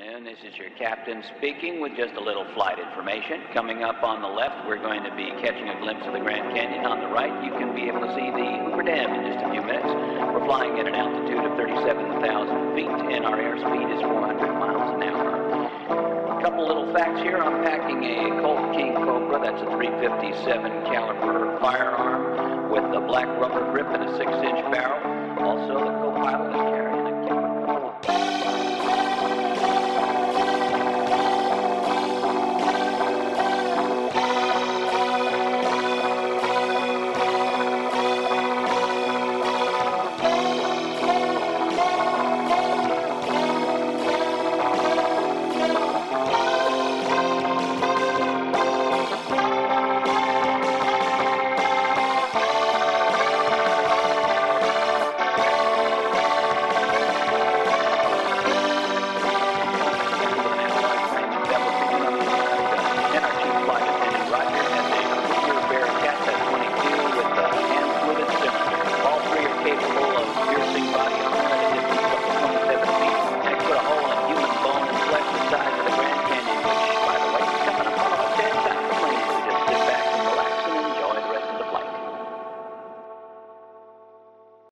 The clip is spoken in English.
afternoon. This is your captain speaking with just a little flight information. Coming up on the left, we're going to be catching a glimpse of the Grand Canyon. On the right, you can be able to see the Hoover Dam in just a few minutes. We're flying at an altitude of 37,000 feet, and our airspeed is 400 miles an hour. A couple little facts here. I'm packing a Colt King Cobra. That's a 357 caliber firearm with a black rubber grip and a six-inch barrel. Also, the co-pilot is carrying